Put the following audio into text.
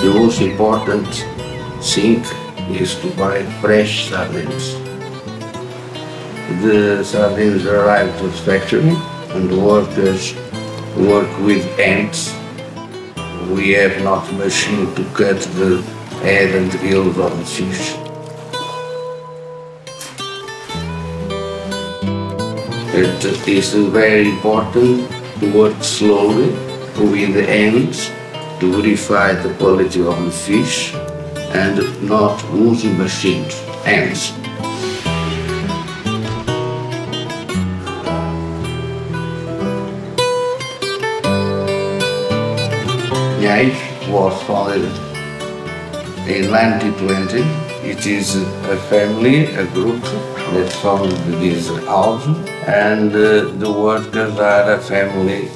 The most important thing is to buy fresh sardines. The sardines arrive to the factory and the workers work with hands. We have not machine to cut the head and gills of the fish. It is very important to work slowly with the hands to verify the quality of the fish and not using machines, hands. Pinhais was founded in 1920. It is a family, a group that founded this house, and uh, the workers are a family